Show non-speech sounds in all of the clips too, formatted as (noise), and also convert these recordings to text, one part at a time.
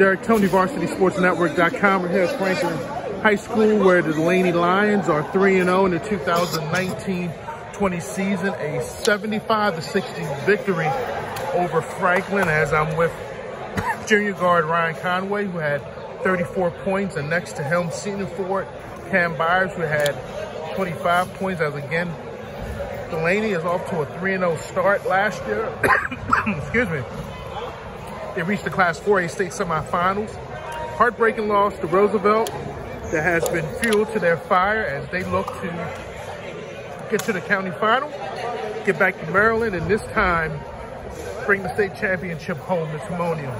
Derek Toney, VarsitySportsNetwork.com. We're here at Franklin High School where the Dulaney Lions are 3-0 in the 2019-20 season. A 75 60 victory over Franklin as I'm with (coughs) junior guard Ryan Conway who had 34 points and next to him senior forward Cam Byers who had 25 points as again Dulaney is off to a 3-0 start last year. (coughs) Excuse me. They reached the Class 4A state semifinals. Heartbreaking loss to Roosevelt that has been fuel to their fire as they look to get to the county final, get back to Maryland, and this time bring the state championship home to Timonium.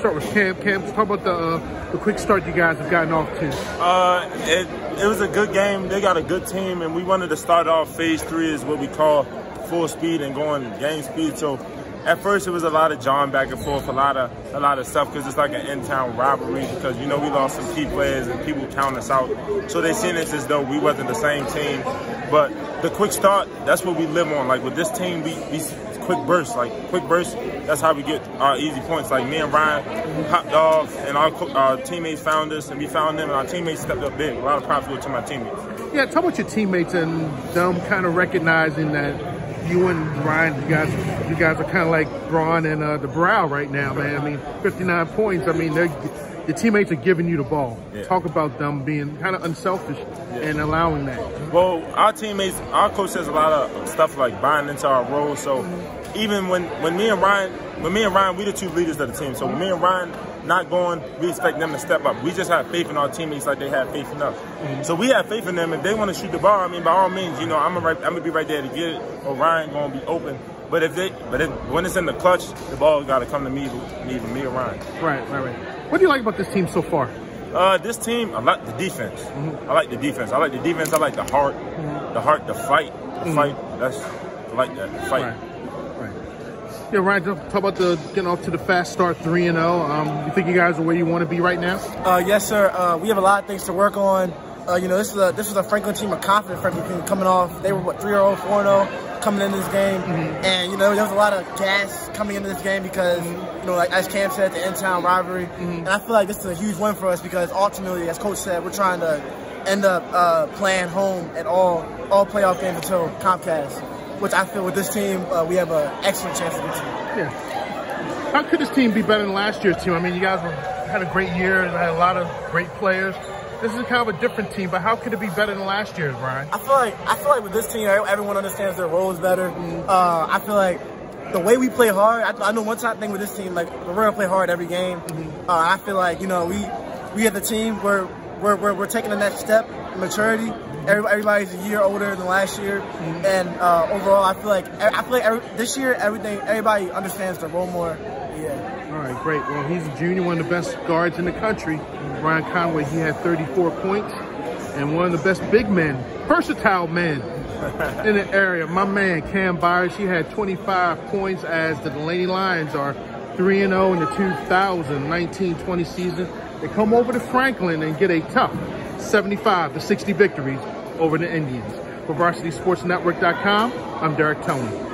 Start with Cam. Cam, talk about the uh, the quick start you guys have gotten off to. Uh, it it was a good game. They got a good team, and we wanted to start off phase three is what we call full speed and going game speed. So at first it was a lot of John back and forth, a lot of a lot of stuff because it's like an in-town rivalry because you know we lost some key players and people count us out. So they seen us as though we wasn't the same team. But the quick start, that's what we live on. Like with this team, we, we quick bursts, like quick bursts. That's how we get our easy points. Like me and Ryan hopped off, and our, our teammates found us, and we found them, and our teammates stepped up big. A lot of props go to my teammates. Yeah, talk about your teammates and them kind of recognizing that you and Ryan, you guys, you guys are kind of like Bron and uh, the Brow right now, man. I mean, 59 points. I mean, your teammates are giving you the ball. Yeah. Talk about them being kind of unselfish yeah. and allowing that. Well, our teammates, our coach says a lot of stuff like buying into our role. So even when when me and Ryan, when me and Ryan, we the two leaders of the team. So when me and Ryan not going, we expect them to step up. We just have faith in our teammates like they have faith in us. Mm-hmm. So we have faith in them. If they want to shoot the ball, I mean, by all means, you know, I'm gonna, I'm gonna be right there to get it, or Ryan gonna be open. But if they, but if, when it's in the clutch, the ball's got to come to me, me, me or Ryan. Right, right, right. What do you like about this team so far? Uh, this team, I like the defense. Mm-hmm. I like the defense. I like the defense. I like the heart, mm-hmm. the heart, the fight, the mm-hmm. fight. That's I like that the fight. Right. Yeah, Ryan, talk about the getting off to the fast start, three and zero. Oh. Um, you think you guys are where you want to be right now? Uh, yes, sir. Uh, we have a lot of things to work on. Uh, you know, this is a this is a Franklin team, a confident Franklin team coming off. They were what three 0 four 0 coming into this game, mm-hmm. and you know there was a lot of gas coming into this game because mm-hmm. you know, like as Cam said, the in-town rivalry, mm-hmm. and I feel like this is a huge win for us because ultimately, as Coach said, we're trying to end up uh, playing home at all all playoff games until Comcast which I feel with this team, uh, we have an excellent chance to beat. Yeah. How could this team be better than last year's team? I mean, you guys were, had a great year and had a lot of great players. This is kind of a different team, but how could it be better than last year's, Brian? I feel like I feel like with this team, everyone understands their roles better. Mm. Uh, I feel like the way we play hard. I, I know one time thing with this team, like we're gonna play hard every game. Mm-hmm. Uh, I feel like you know we we have the team where we're, we're, we're taking the next step, maturity. Everybody's a year older than last year, mm-hmm. and uh, overall, I feel like I feel like every, this year everything everybody understands the role more. Yeah. All right, great. Well, he's a junior, one of the best guards in the country. Ryan Conway, he had 34 points, and one of the best big men, versatile men (laughs) in the area. My man Cam Byers, he had 25 points as the Dulaney Lions are 3-0 in the 2019-20 season. They come over to Franklin and get a tough 75 to 60 victories over the Indians. For VarsitySportsNetwork.com, I'm Derek Toney.